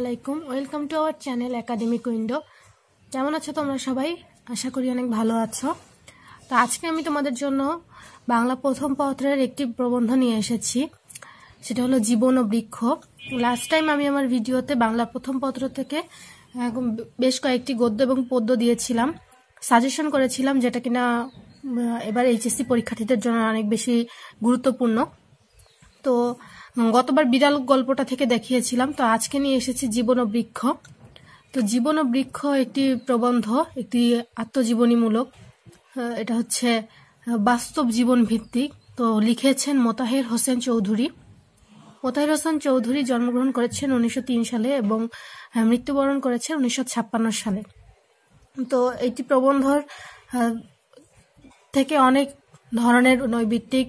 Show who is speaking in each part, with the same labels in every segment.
Speaker 1: আলাইকুম। Welcome to our channel Academic Window কেমন আছো তোমরা সবাই? আশা করি অনেক ভালো আছো। তো আজকে আমি তোমাদের জন্য বাংলা প্রথম পত্রের একটি প্রবন্ধ নিয়ে এসেছি। সেটা হলো জীবন ও বৃক্ষ। লাস্ট টাইম আমি আমার ভিডিওতে বাংলা প্রথম পত্র থেকে বেশ কয়েকটি গদ্য এবং পদ্য দিয়েছিলাম। সাজেশন করেছিলাম যেটা কিনা এবার এইচএসসি পরীক্ষার্থীদের জন্য অনেক বেশি গুরুত্বপূর্ণ। তো গতবার বিড়াল গল্পটা থেকে দেখিয়েছিলাম। তো আজকে নিয়ে এসেছি জীবন ও বৃক্ষ। তো জীবন ও বৃক্ষ একটি প্রবন্ধ, একটি আত্মজীবনীমূলক। এটা হচ্ছে বাস্তব জীবন ভিত্তিক তো লিখেছেন মোতাহের হোসেন চৌধুরী। মোতাহের হোসেন চৌধুরী জন্মগ্রহণ করেছেন উনিশশো তিন সালে এবং মৃত্যুবরণ করেছেন উনিশশো ছাপ্পান্ন সালে। তো এইটি প্রবন্ধর থেকে অনেক ধরনের নৈবিত্তিক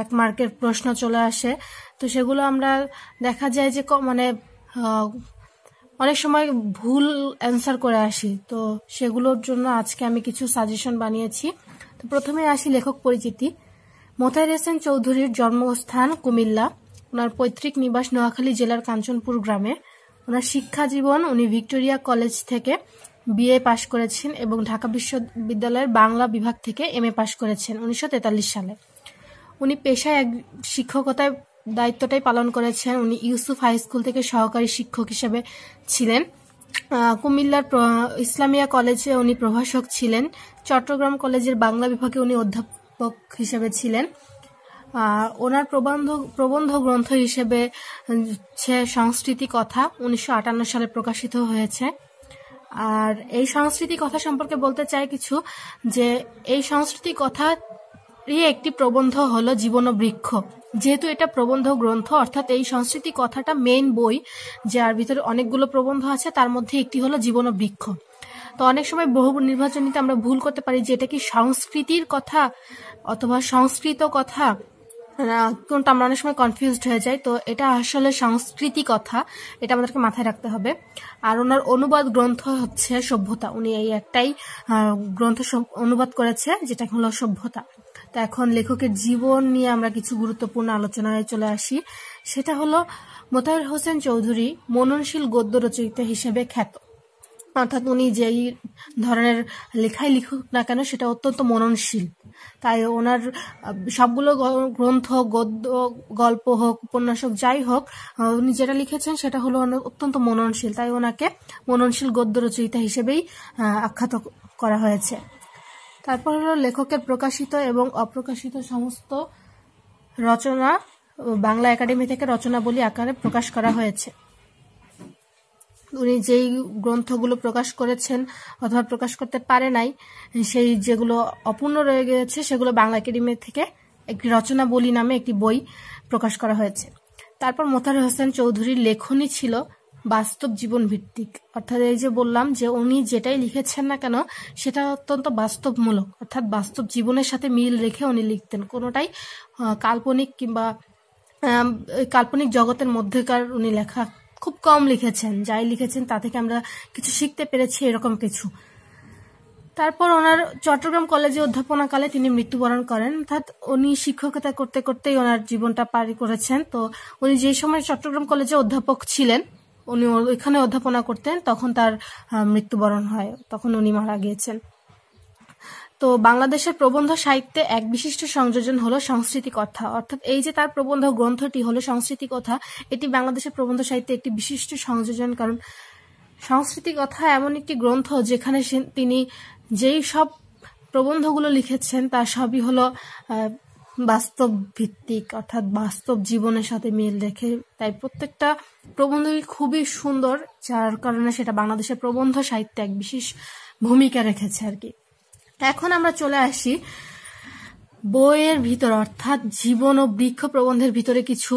Speaker 1: এক মার্কের প্রশ্ন চলে আসে। তো সেগুলো আমরা দেখা যায় যে মানে অনেক সময় ভুল অ্যান্সার করে আসি। তো সেগুলোর জন্য আজকে আমি কিছু সাজেশন বানিয়েছি। তো প্রথমে আসি লেখক পরিচিতি। মোতাহের হোসেন চৌধুরীর জন্মস্থান কুমিল্লা। ওনার পৈতৃক নিবাস নোয়াখালী জেলার কাঞ্চনপুর গ্রামে। ওনার শিক্ষা জীবন উনি ভিক্টোরিয়া কলেজ থেকে বিএ পাশ করেছেন এবং ঢাকা বিশ্ববিদ্যালয়ের বাংলা বিভাগ থেকে এম এ পাশ করেছেন উনিশশো তেতাল্লিশ সালে। উনি পেশায় এক শিক্ষকতায় দায়িত্বটাই পালন করেছেন। উনি ইউসুফ হাই স্কুল থেকে সহকারী শিক্ষক হিসেবে ছিলেন। কুমিল্লার ইসলামিয়া কলেজে উনি প্রভাষক ছিলেন। চট্টগ্রাম কলেজের বাংলা বিভাগে উনি অধ্যাপক হিসেবে ছিলেন। ওনার প্রবন্ধ প্রবন্ধ গ্রন্থ হিসেবে হচ্ছে সংস্কৃতি কথা উনিশশো আটান্ন সালে প্রকাশিত হয়েছে। আর এই সংস্কৃতি কথা সম্পর্কে বলতে চাই কিছু, যে এই সংস্কৃতি কথা একটি প্রবন্ধ হলো জীবন বৃক্ষ যেহেতু এটা প্রবন্ধ গ্রন্থ, অর্থাৎ এই সংস্কৃতি কথাটা মেইন বই, যার ভিতরে অনেকগুলো প্রবন্ধ আছে, তার মধ্যে একটি হলো জীবন বৃক্ষ তো অনেক সময় বহু নির্বাচনীতে আমরা ভুল করতে পারি যে এটা কি সংস্কৃতির কথা অথবা সংস্কৃত কথা। কোনটা আমরা অনেক সময় কনফিউজড হয়ে যাই। তো এটা আসলে সংস্কৃতি কথা, এটা আমাদেরকে মাথায় রাখতে হবে। আর ওনার অনুবাদ গ্রন্থ হচ্ছে সভ্যতা। উনি এই একটাই গ্রন্থ অনুবাদ করেছে, যেটা হলো সভ্যতা। তো এখন লেখকের জীবন নিয়ে আমরা কিছু গুরুত্বপূর্ণ আলোচনায় চলে আসি। সেটা হলো মোতাহের হোসেন চৌধুরী মননশীল গদ্য রচয়িতা হিসেবে খ্যাত। অর্থাৎ উনি যেই ধরনের লেখাই লিখুক না কেন, সেটা অত্যন্ত মননশীল। তাই ওনার সবগুলো গ্রন্থ, গদ্য, গল্প হোক, উপন্যাস হোক, যাই হোক উনি যেটা লিখেছেন সেটা হলো অত্যন্ত মননশীল। তাই ওনাকে মননশীল গদ্য রচয়িতা হিসেবেই আখ্যাত করা হয়েছে। তারপর হলো লেখকের প্রকাশিত এবং অপ্রকাশিত সমস্ত রচনা বাংলা একাডেমি থেকে রচনাবলী আকারে প্রকাশ করা হয়েছে। উনি যেই গ্রন্থগুলো প্রকাশ করেছেন অথবা প্রকাশ করতে পারে নাই, সেই যেগুলো অপূর্ণ রয়ে গেছে সেগুলো বাংলা একাডেমি থেকে একটি রচনাবলী নামে একটি বই প্রকাশ করা হয়েছে। তারপর মোতার হোসেন চৌধুরীর লেখনী ছিল বাস্তব জীবন ভিত্তিক অর্থাৎ এই যে বললাম যে উনি যেটাই লিখেছেন না কেন, সেটা অত্যন্ত বাস্তবমূলক। অর্থাৎ বাস্তব জীবনের সাথে মিল রেখে উনি লিখতেন। কোনোটাই কাল্পনিক কিংবা কাল্পনিক জগতের মধ্যেকার উনি লেখা খুব কম লিখেছেন। যাই লিখেছেন, তা থেকে আমরা কিছু শিখতে পেরেছি এরকম কিছু। তারপর ওনার চট্টগ্রাম কলেজে অধ্যাপনাকালে তিনি মৃত্যুবরণ করেন। অর্থাৎ উনি শিক্ষকতা করতে করতেই ওনার জীবনটা পারি করেছেন। তো উনি যে সময় চট্টগ্রাম কলেজে অধ্যাপক ছিলেন উনি ওইখানে অধ্যাপনা করতেন, তখন তার মৃত্যুবরণ হয়, তখন উনি মারা গিয়েছেন। তো বাংলাদেশের প্রবন্ধ সাহিত্যে এক বিশিষ্ট সংযোজন হলো সংস্কৃতি কথা। অর্থাৎ এই যে তার প্রবন্ধ গ্রন্থটি হলো সংস্কৃতি কথা, এটি বাংলাদেশের প্রবন্ধ সাহিত্যে একটি বিশিষ্ট সংযোজন, কারণ সংস্কৃতি কথা এমন একটি গ্রন্থ যেখানে তিনি যেই সব প্রবন্ধগুলো লিখেছেন তা সবই হলো বাস্তব ভিত্তিক অর্থাৎ বাস্তব জীবনের সাথে মিল রেখে। তাই প্রত্যেকটা প্রবন্ধই খুবই সুন্দর, যার কারণে সেটা বাংলাদেশের প্রবন্ধ সাহিত্যে এক বিশেষ ভূমিকা রেখেছে আর কি। এখন আমরা চলে আসি বইয়ের ভিতর, অর্থাৎ জীবন ও বৃক্ষ প্রবন্ধের ভিতরে কিছু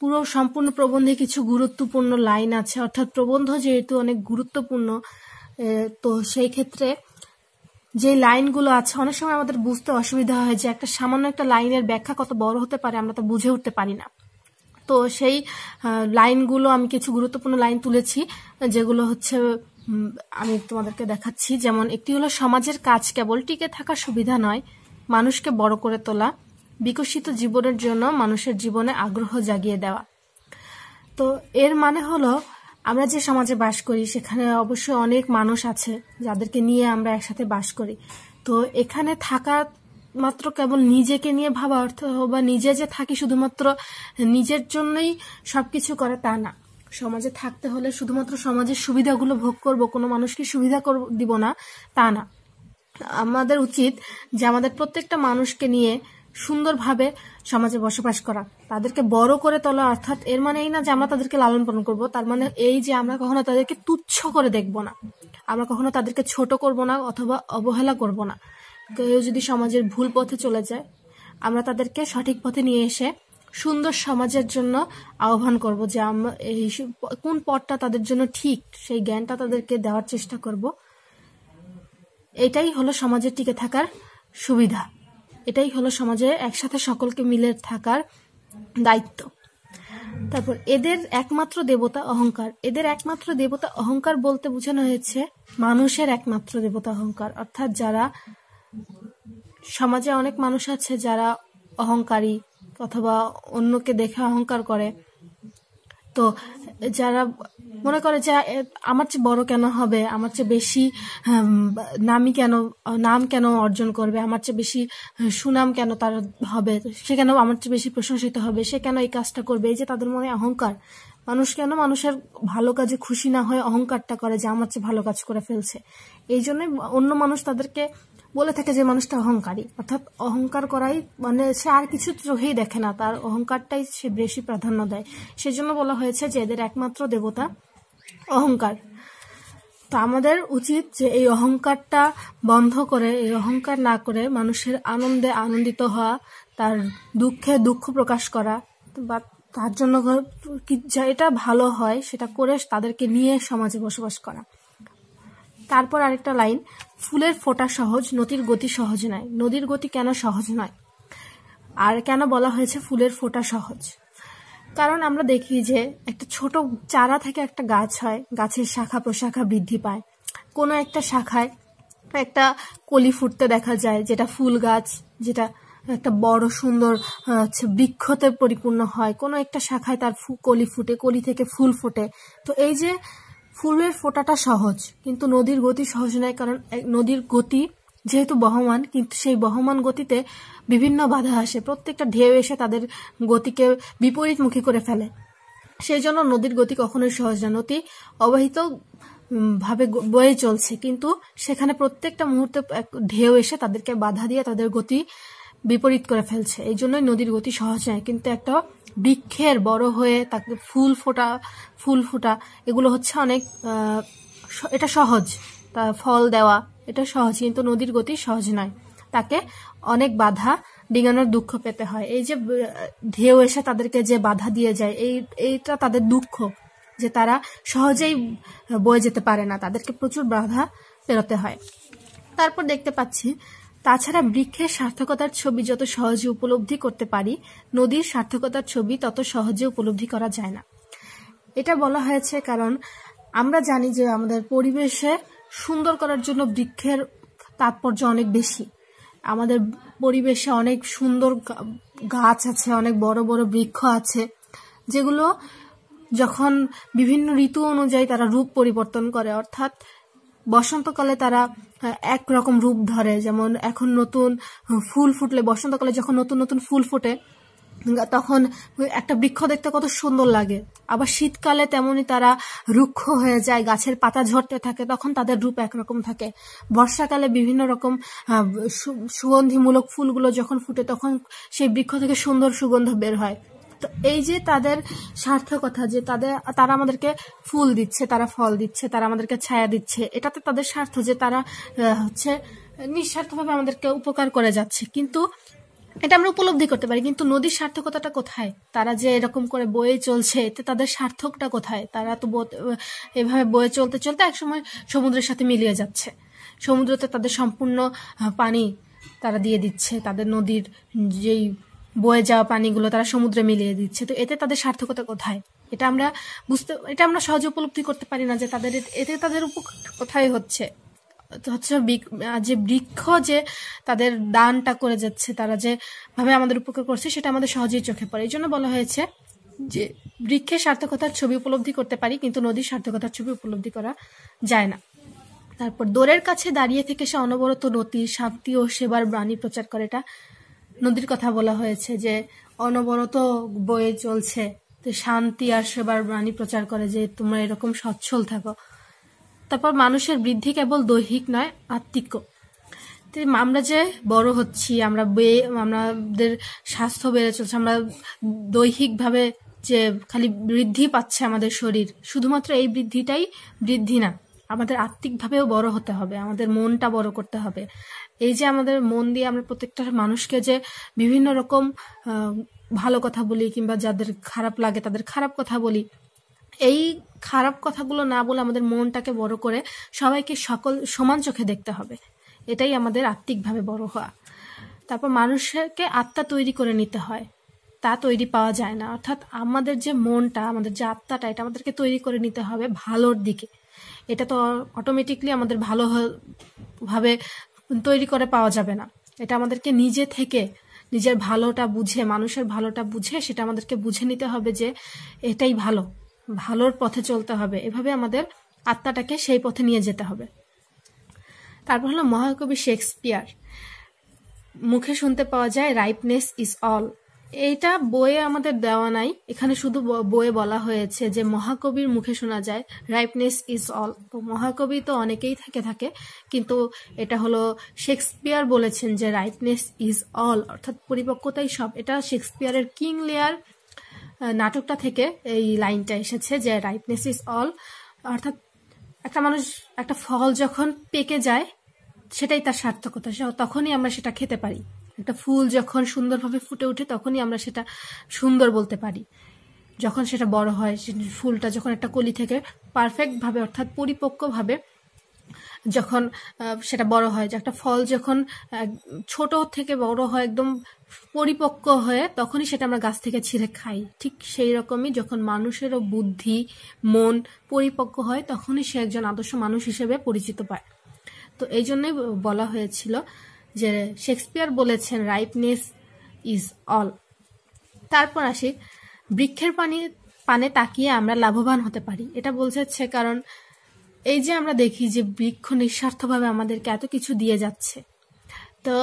Speaker 1: পুরো সম্পূর্ণ প্রবন্ধে কিছু গুরুত্বপূর্ণ লাইন আছে। অর্থাৎ প্রবন্ধ যেহেতু অনেক গুরুত্বপূর্ণ তো সেই ক্ষেত্রে যে লাইনগুলো আছে, অনেক সময় আমাদের বুঝতে অসুবিধা হয় যে একটা সামান্য একটা লাইনের ব্যাখ্যা কত বড় হতে পারে, আমরা তো বুঝে উঠতে পারি না। তো সেই লাইনগুলো আমি কিছু গুরুত্বপূর্ণ লাইন তুলেছি, যেগুলো হচ্ছে আমি তোমাদেরকে দেখাচ্ছি। যেমন, একটি হলো সমাজের কাজ কেবল টিকে থাকার সুবিধা নয়, মানুষকে বড় করে তোলা, বিকশিত জীবনের জন্য মানুষের জীবনে আগ্রহ জাগিয়ে দেওয়া। তো এর মানে হলো আমরা যে সমাজে বাস করি, সেখানে অবশ্যই অনেক মানুষ আছে যাদেরকে নিয়ে আমরা একসাথে বাস করি। তো এখানে থাকা মাত্র কেবল নিজেকে নিয়ে ভাবা অর্থ বা নিজে যে থাকি শুধুমাত্র নিজের জন্যই সবকিছু করে তা না। সমাজে থাকতে হলে শুধুমাত্র সমাজের সুবিধাগুলো ভোগ করব, কোনো মানুষকে সুবিধা দিব না, তা না। আমাদের উচিত যে আমাদের প্রত্যেকটা মানুষকে নিয়ে সুন্দরভাবে সমাজে বসবাস করা। তাদেরকে বড় করে তোলা, অর্থাৎ এর মানে এই না যে আমরা তাদেরকে লালন পালন করব, তার মানে এই যে আমরা কখনো তাদেরকে তুচ্ছ করে দেখব না। আমরা কখনো তাদেরকে ছোট করব না অথবা অবহেলা করব না। কেউ যদি সমাজের ভুল পথে চলে যায়, আমরা তাদেরকে সঠিক পথে নিয়ে এসে সুন্দর সমাজের জন্য আহ্বান করব যে আমরা এই কোন পথটা তাদের জন্য ঠিক, সেই জ্ঞানটা তাদেরকে দেওয়ার চেষ্টা করব। এটাই হলো সমাজের টিকে থাকার সুবিধা। এটাই হলো সমাজে একসাথে সকলকে মিলে থাকার দায়িত্ব। তারপর এদের একমাত্র দেবতা অহংকার। এদের একমাত্র দেবতা অহংকার বলতে বোঝানো হয়েছে মানুষের একমাত্র দেবতা অহংকার। অর্থাৎ যারা সমাজে অনেক মানুষ আছে যারা অহংকারী অথবা অন্যকে দেখে অহংকার করে। তো যারা মনে করে যে আমার চেয়ে বড় কেন হবে? আমার চেয়ে বেশি নামি কেন, নাম কেন অর্জন করবে? আমার চেয়ে বেশি সুনাম কেন তার হবে? সে কেন আমার চেয়ে বেশি প্রশংসিত হবে? সে কেন এই কাজটা করবে? এই যে তাদের মনে অহংকার। মানুষ কেন মানুষের ভালো কাজে খুশি না হয়ে অহংকারটা করে যে, আমার চেয়ে ভালো কাজ করে ফেলছে? এই জন্যই অন্য মানুষ তাদেরকে বলে থাকে যে, মানুষটা অহংকারী। অর্থাৎ অহংকার করাই মানে সে আর কিছু চোখেই দেখে না। তার অহংকারটাই সে বেশি প্রাধান্য দেয়। সেজন্য বলা হয়েছে যে, এদের একমাত্র দেবতা অহংকার। তো আমাদের উচিত যে এই অহংকারটা বন্ধ করে, এই অহংকার না করে মানুষের আনন্দে আনন্দিত হওয়া, তার দুঃখে দুঃখ প্রকাশ করা। বা তার জন্য এটা ভালো হয় সেটা করে তাদেরকে নিয়ে সমাজে বসবাস করা। তারপর আরেকটা লাইন, ফুলের ফোটা সহজ, নদীর গতি সহজ নয়। নদীর গতি কেন সহজ নয়? আর কেন বলা হয়েছে ফুলের ফোটা সহজ? কারণ আমরা দেখি যে একটা ছোট চারা থেকে একটা গাছ হয়, গাছের শাখা প্রশাখা বৃদ্ধি পায়। কোনো একটা শাখায় একটা কলি ফুটতে দেখা যায়, যেটা ফুল গাছ, যেটা একটা বড় সুন্দর হচ্ছে বৃক্ষতে পরিপূর্ণ হয়। কোনো একটা শাখায় তার কলি ফুটে, কলি থেকে ফুল ফোটে। তো এই যে ফুলের ফোটাটা সহজ, কিন্তু নদীর গতি সহজ নয়, কারণ নদীর গতি যেহেতু বহমান, কিন্তু সেই বহমান গতিতে বিভিন্ন বাধা আসে। প্রত্যেকটা ঢেউ এসে তাদের গতিকে বিপরীতমুখী করে ফেলে। সেই জন্য নদীর গতি কখনোই সহজ না। নদী অবহিত ভাবে বয়ে চলছে। কিন্তু সেখানে প্রত্যেকটা মুহূর্তে ঢেউ এসে তাদেরকে বাধা দিয়ে তাদের গতি বিপরীত করে ফেলছে। এই জন্যই নদীর গতি সহজ নয়। কিন্তু একটা বৃক্ষের বড় হয়ে তাকে ফুল ফোটা ফুল ফোটা, এগুলো হচ্ছে অনেক এটা সহজ। ফল দেওয়া, এটা সহজ, কিন্তু নদীর গতি সহজ নয়। তাকে অনেক বাধা ডিঙানোর দুঃখ পেতে হয়। এই যে ঢেউ এসে তাদেরকে যে বাধা দিয়ে যায়, এই, এইটা তাদের দুঃখ, যে তারা সহজেই বয়ে যেতে পারে না। তাদেরকে প্রচুর বাধা পেরোতে হয়। তারপর দেখতে পাচ্ছি, তাছাড়া বৃক্ষের সার্থকতার ছবি যত সহজে উপলব্ধি করতে পারি, নদীর সার্থকতার ছবি তত সহজে উপলব্ধি করা যায় না। এটা বলা হয়েছে কারণ আমরা জানি যে আমাদের পরিবেশে সুন্দর করার জন্য বৃক্ষের তাৎপর্য অনেক বেশি। আমাদের পরিবেশে অনেক সুন্দর গাছ আছে, অনেক বড় বড় বৃক্ষ আছে, যেগুলো যখন বিভিন্ন ঋতু অনুযায়ী তারা রূপ পরিবর্তন করে, অর্থাৎ বসন্তকালে তারা একরকম রূপ ধরে। যেমন এখন নতুন ফুল ফুটলে, বসন্তকালে যখন নতুন নতুন ফুল ফোটে তখন একটা বৃক্ষ দেখতে কত সুন্দর লাগে। আবার শীতকালে তেমনি তারা রুক্ষ হয়ে যায়, গাছের পাতা ঝরতে থাকে, তখন তাদের রূপ একরকম থাকে। বর্ষাকালে বিভিন্ন রকম সুগন্ধিমূলক ফুলগুলো যখন ফুটে, তখন সেই বৃক্ষ থেকে সুন্দর সুগন্ধ বের হয়। তো এই যে তাদের সার্থকতা, যে তাদের, তারা আমাদেরকে ফুল দিচ্ছে, তারা ফল দিচ্ছে, তারা আমাদেরকে ছায়া দিচ্ছে, এটাতে তাদের স্বার্থ যে তারা হচ্ছে নিঃস্বার্থভাবে আমাদেরকে উপকার করে যাচ্ছে। কিন্তু এটা আমরা উপলব্ধি করতে পারি, কিন্তু নদীর সার্থকতাটা কোথায়? তারা যে এরকম করে বয়ে চলছে এতে তাদের সার্থকটা কোথায়? তারা তো এভাবে বয়ে চলতে চলতে একসময় সমুদ্রের সাথে মিলিয়ে যাচ্ছে। সমুদ্রতে তাদের সম্পূর্ণ পানি তারা দিয়ে দিচ্ছে, তাদের নদীর যেই বয়ে যাওয়া পানিগুলো তারা সমুদ্রে মিলিয়ে দিচ্ছে। তো এতে তাদের সার্থকতা কোথায়? এটা আমরা বুঝতে, এটা আমরা সহজে উপলব্ধি করতে পারি না যে তাদের এতে তাদের উপকার কোথায় হচ্ছে। হচ্ছে যে বৃক্ষ যে তাদের দানটা করে যাচ্ছে, তারা যে ভাবে আমাদের উপকার করছে, সেটা আমাদের সহজেই চোখে পড়ে। এই জন্য বলা হয়েছে যে বৃক্ষের সার্থকতার ছবি উপলব্ধি করতে পারি, কিন্তু নদীর সার্থকতার ছবি উপলব্ধি করা যায় না। তারপর দোরের কাছে দাঁড়িয়ে থেকে সে অনবরত নদীর শান্তি ও সেবার বাণী প্রচার করে। এটা নদীর কথা বলা হয়েছে যে অনবরত বয়ে চলছে, তো শান্তি আর সেবার বাণী প্রচার করে যে তোমরা এরকম সচ্ছল থাকো। তারপর মানুষের বৃদ্ধি কেবল দৈহিক নয়, আত্মিক। আমরা যে বড় হচ্ছি, আমরা আমাদের স্বাস্থ্য বেড়ে চলছে, আমরা দৈহিকভাবে যে খালি বৃদ্ধি পাচ্ছে আমাদের শরীর, শুধুমাত্র এই বৃদ্ধিটাই বৃদ্ধি না, আমাদের আত্মিকভাবেও বড় হতে হবে, আমাদের মনটা বড় করতে হবে। এই যে আমাদের মন দিয়ে আমরা প্রত্যেকটা মানুষকে যে বিভিন্ন রকম ভালো কথা বলি কিংবা যাদের খারাপ লাগে তাদের খারাপ কথা বলি এই খারাপ কথাগুলো না বলে আমাদের মনটাকে বড় করে সবাইকে সকল সমান চোখে দেখতে হবে। এটাই আমাদের আত্মিকভাবে বড় হওয়া। তারপর মানুষকে আত্মা তৈরি করে নিতে হয়। তা তৈরি পাওয়া যায় না। অর্থাৎ আমাদের যে মনটা, আমাদের যে আত্মাটা, এটা আমাদেরকে তৈরি করে নিতে হবে ভালোর দিকে। এটা তো অটোমেটিকলি আমাদের ভালো ভাবে তৈরি করে পাওয়া যাবে না। এটা আমাদেরকে নিজে থেকে, নিজের ভালোটা বুঝে, মানুষের ভালোটা বুঝে সেটা আমাদেরকে বুঝে নিতে হবে যে এটাই ভালো। ভালোর পথে চলতে হবে। এভাবে আমাদের আত্মাটাকে সেই পথে নিয়ে যেতে হবে। তারপর হলো মহাকবি শেক্সপিয়ার। মুখে শুনতে পাওয়া যায় রাইপনেস ইজ অল এইটা বইয়ে আমাদের দেওয়া নাই। এখানে শুধু বইয়ে বলা হয়েছে যে মহাকবির মুখে শোনা যায় রাইপনেস ইজ অল তো মহাকবি তো অনেকেই থেকে থাকে, কিন্তু এটা হলো শেক্সপিয়ার বলেছেন যে রাইপনেস ইজ অল অর্থাৎ পরিপক্কতাই সব। এটা শেক্সপিয়ারের কিং লেয়ার নাটকটা থেকে এই লাইনটা এসেছে যে রাইপনেস ইজ অল অর্থাৎ একটা মানুষ একটা ফল যখন পেকে যায়, সেটাই তার সার্থকতা। তখনই আমরা সেটা খেতে পারি। একটা ফুল যখন সুন্দরভাবে ফুটে ওঠে, তখনই আমরা সেটা সুন্দর বলতে পারি। যখন সেটা বড় হয় ফুলটা যখন একটা কলি থেকে পারফেক্টভাবে অর্থাৎ পরিপক্কভাবে যখন সেটা বড় হয়, যে একটা ফল যখন ছোট থেকে বড় হয়, একদম পরিপক্ক হয়ে, তখনই সেটা আমরা গাছ থেকে ছিঁড়ে খাই। ঠিক সেই রকমই যখন মানুষেরও বুদ্ধি, মন পরিপক্ক হয়, তখনই সে একজন আদর্শ মানুষ হিসেবে পরিচিত পায়। তো এই জন্যই বলা হয়েছিল যে শেক্সপিয়ার বলেছেন রাইপনেস ইজ অল তারপর আসি, বৃক্ষের পানি, পানে তাকিয়ে আমরা লাভবান হতে পারি। এটা বলছে কারণ এই যে আমরা দেখি যে বৃক্ষ নিঃস্বার্থভাবে আমাদেরকে এত কিছু দিয়ে যাচ্ছে। তো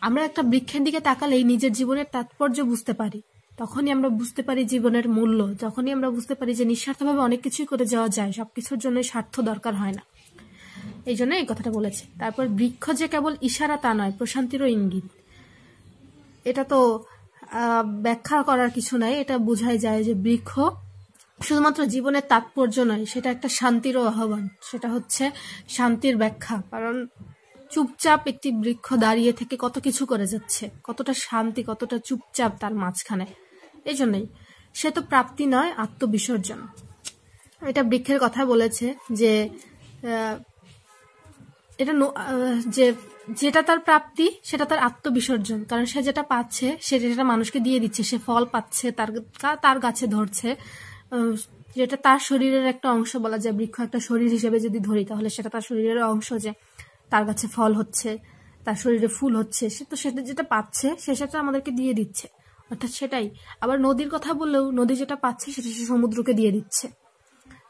Speaker 1: আমরা একটা বৃক্ষের দিকে তাকালেই নিজের জীবনের তাৎপর্য বুঝতে পারি। তখনই আমরা বুঝতে পারি জীবনের মূল্য, যখনই আমরা বুঝতে পারি যে নিঃস্বার্থভাবে অনেক কিছুই করে যাওয়া যায়, সবকিছুর জন্য স্বার্থ দরকার হয় না। এই জন্য এই কথাটা বলেছে। তারপর বৃক্ষ যে কেবল ইশারা তা নয়, প্রশান্তিরও ইঙ্গিত। এটা তো ব্যাখ্যা করার কিছু নাই, এটা বোঝাই যায় যে বৃক্ষ শুধুমাত্র জীবনের তাৎপর্য নয়, সেটা একটা শান্তিরও আহ্বান। সেটা হচ্ছে শান্তির ব্যাখ্যা। কারণ চুপচাপ একটি বৃক্ষ দাঁড়িয়ে থেকে কত কিছু করে যাচ্ছে, কতটা শান্তি, কতটা চুপচাপ তার মাঝখানে। এই জন্যই সে তো প্রাপ্তি নয়, আত্মবিসর্জন। এটা বৃক্ষের কথা বলেছে যে এটা যে, যেটা তার প্রাপ্তি, সেটা তার আত্মবিসর্জন। কারণ সে যেটা পাচ্ছে সেটা যেটা মানুষকে দিয়ে দিচ্ছে, সে ফল পাচ্ছে, তার তার গাছে ধরছে যেটা তার শরীরের একটা অংশ বলা যায়, বৃক্ষ একটা শরীর হিসেবে যদি ধরি, তাহলে সেটা তার শরীরের অংশ যে তার কাছে ফল হচ্ছে, তার শরীরে ফুল হচ্ছে, সে তো সেটা যেটা পাচ্ছে, সে সেটা আমাদেরকে দিয়ে দিচ্ছে। অর্থাৎ সেটাই। আবার নদীর কথা বললেও নদী যেটা পাচ্ছে, সেটা সে সমুদ্রকে দিয়ে দিচ্ছে।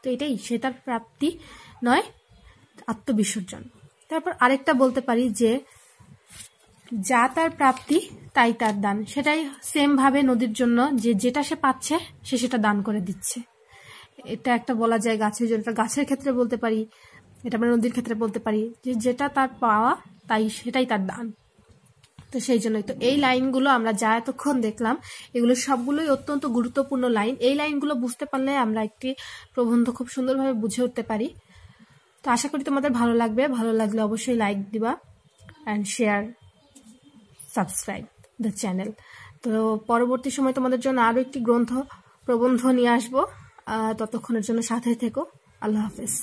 Speaker 1: তো এটাই, সে তার প্রাপ্তি নয়, আত্মবিসর্জন। তারপর আরেকটা বলতে পারি যে যা তার প্রাপ্তি, তাই তার দান। সেটাই সেম ভাবে নদীর জন্য যে যেটা সে পাচ্ছে, সে সেটা দান করে দিচ্ছে। এটা একটা বলা যায় গাছের জন্য। গাছের ক্ষেত্রে বলতে পারি, এটা আমরা নদীর ক্ষেত্রে বলতে পারি যে যেটা তার পাওয়া, তাই সেটাই তার দান। তো সেই জন্যই তো এই লাইনগুলো আমরা যা এতক্ষণ দেখলাম, এগুলো সবগুলোই অত্যন্ত গুরুত্বপূর্ণ লাইন। এই লাইনগুলো বুঝতে পারলে আমরা একটি প্রবন্ধ খুব সুন্দরভাবে বুঝে উঠতে পারি। তো আশা করি তোমাদের ভালো লাগবে। ভালো লাগলে অবশ্যই লাইক দিবা and share subscribe the channel তো পরবর্তী সময় তোমাদের জন্য আরও একটি গ্রন্থ প্রবন্ধ নিয়ে আসব। ততক্ষণের জন্য সাথে থেকো। আল্লাহ হাফেজ।